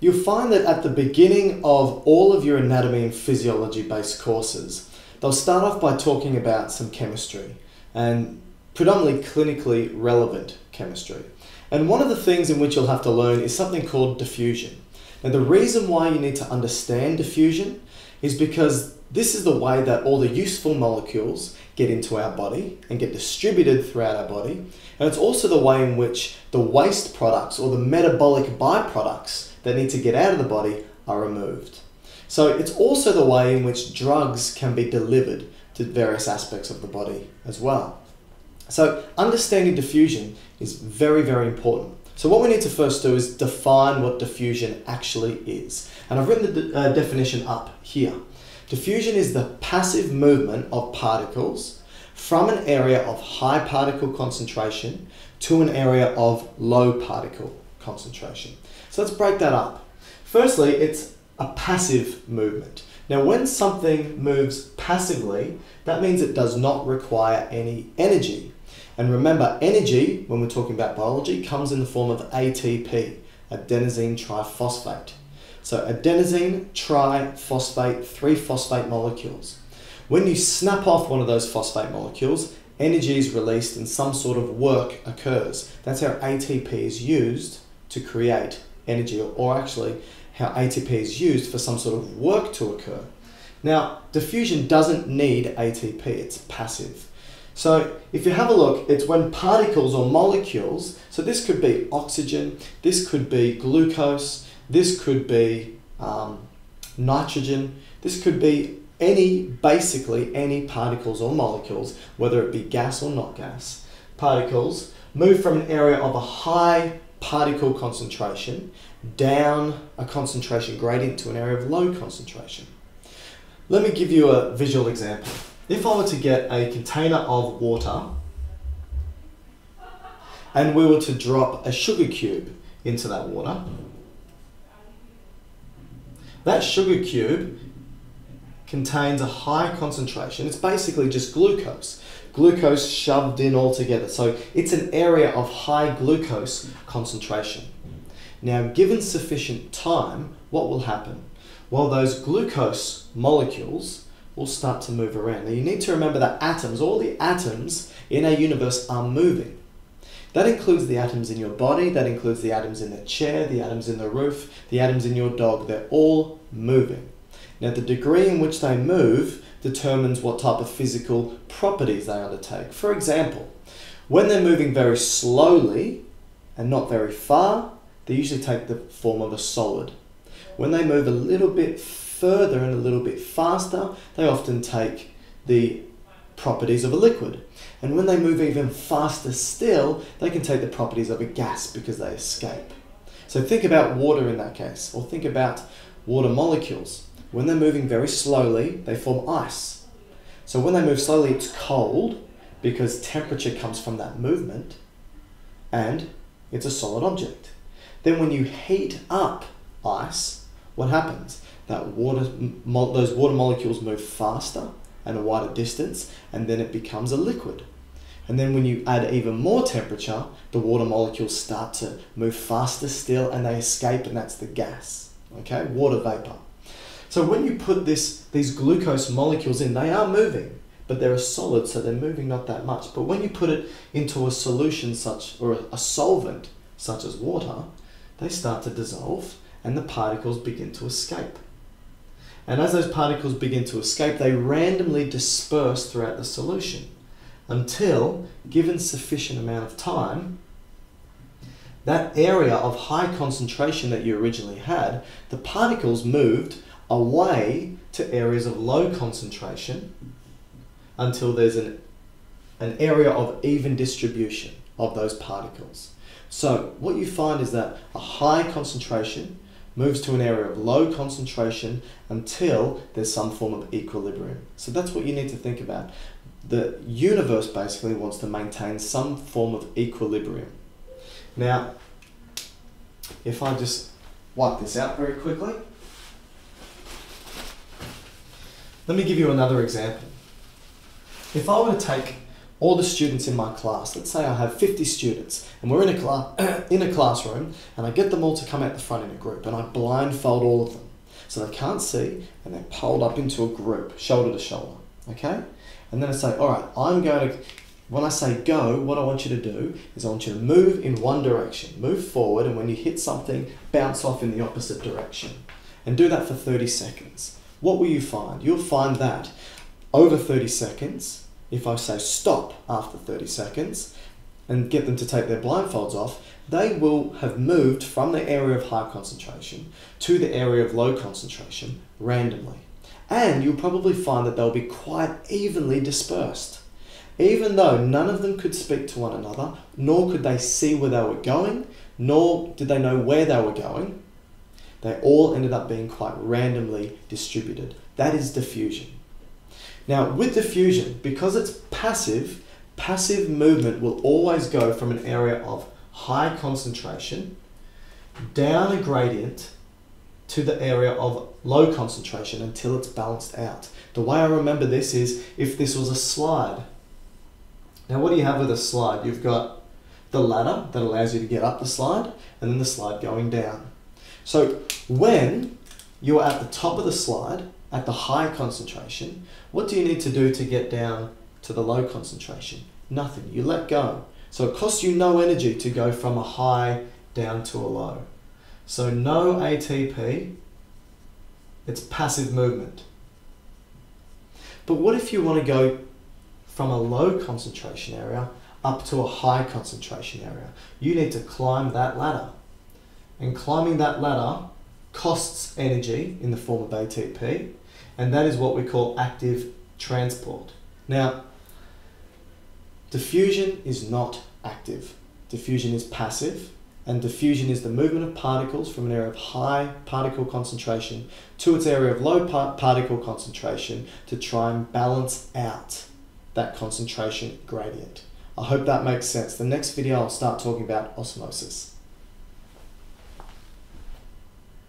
You'll find that at the beginning of all of your anatomy and physiology based courses, they'll start off by talking about some chemistry and predominantly clinically relevant chemistry. And one of the things in which you'll have to learn is something called diffusion. Now, the reason why you need to understand diffusion is because this is the way that all the useful molecules get into our body and get distributed throughout our body. And it's also the way in which the waste products or the metabolic byproducts that need to get out of the body are removed. So it's also the way in which drugs can be delivered to various aspects of the body as well. So understanding diffusion is very, very important. So what we need to first do is define what diffusion actually is. And I've written the de uh, definition up here. Diffusion is the passive movement of particles from an area of high particle concentration to an area of low particle concentration. So let's break that up. Firstly, it's a passive movement. Now, when something moves passively, that means it does not require any energy. And remember, energy, when we're talking about biology, comes in the form of ATP, adenosine triphosphate. So adenosine, triphosphate, three phosphate molecules. When you snap off one of those phosphate molecules, energy is released and some sort of work occurs. That's how ATP is used to create energy, or actually how ATP is used for some sort of work to occur. Now, diffusion doesn't need ATP, it's passive. So if you have a look, it's when particles or molecules, so this could be oxygen, this could be glucose, this could be um, nitrogen. This could be any, basically any particles or molecules, whether it be gas or not gas. Particles move from an area of a high particle concentration down a concentration gradient to an area of low concentration. Let me give you a visual example. If I were to get a container of water and we were to drop a sugar cube into that water, that sugar cube contains a high concentration. It's basically just glucose. Glucose shoved in all together. So it's an area of high glucose concentration. Now, given sufficient time, what will happen? Well, those glucose molecules will start to move around. Now, you need to remember that atoms, all the atoms in our universe are moving. That includes the atoms in your body, that includes the atoms in the chair, the atoms in the roof, the atoms in your dog. They're all moving. Now, the degree in which they move determines what type of physical properties they undertake. For example, when they're moving very slowly and not very far, they usually take the form of a solid. When they move a little bit further and a little bit faster, they often take the properties of a liquid. And when they move even faster still, they can take the properties of a gas because they escape. So think about water in that case, or think about water molecules. When they're moving very slowly, they form ice. So when they move slowly, it's cold because temperature comes from that movement and it's a solid object. Then when you heat up ice, what happens? That water, those water molecules move faster and a wider distance, and then it becomes a liquid. And then when you add even more temperature, the water molecules start to move faster still and they escape, and that's the gas. Okay, water vapor. So when you put this, these glucose molecules in, they are moving, but they're a solid, so they're moving not that much. But when you put it into a solution such, or a solvent such as water, they start to dissolve and the particles begin to escape. And as those particles begin to escape, they randomly disperse throughout the solution until, given sufficient amount of time, that area of high concentration that you originally had, the particles moved away to areas of low concentration until there's an, an area of even distribution of those particles. So what you find is that a high concentration moves to an area of low concentration until there's some form of equilibrium. So that's what you need to think about. The universe basically wants to maintain some form of equilibrium. Now, if I just wipe this out very quickly, let me give you another example. If I were to take all the students in my class, let's say I have 50 students and we're in a, cla- in a classroom and I get them all to come out the front in a group and I blindfold all of them so they can't see and they're pulled up into a group, shoulder to shoulder, okay? And then I say, all right, I'm going to, when I say go, what I want you to do is I want you to move in one direction, move forward, and when you hit something, bounce off in the opposite direction. And do that for 30 seconds. What will you find? You'll find that over 30 seconds, if I say stop after 30 seconds and get them to take their blindfolds off, they will have moved from the area of high concentration to the area of low concentration randomly. And you'll probably find that they'll be quite evenly dispersed. Even though none of them could speak to one another, nor could they see where they were going, nor did they know where they were going, they all ended up being quite randomly distributed. That is diffusion. Now, with diffusion, because it's passive, passive movement will always go from an area of high concentration down a gradient to the area of low concentration until it's balanced out. The way I remember this is if this was a slide. Now, what do you have with a slide? You've got the ladder that allows you to get up the slide and then the slide going down. So, when you're at the top of the slide at the high concentration, what do you need to do to get down to the low concentration? Nothing. You let go. So, it costs you no energy to go from a high down to a low. So no ATP, it's passive movement. But what if you want to go from a low concentration area up to a high concentration area? You need to climb that ladder. And climbing that ladder costs energy in the form of ATP, and that is what we call active transport. Now, diffusion is not active. Diffusion is passive and diffusion is the movement of particles from an area of high particle concentration to its area of low par- particle concentration to try and balance out that concentration gradient. I hope that makes sense. The next video I'll start talking about osmosis.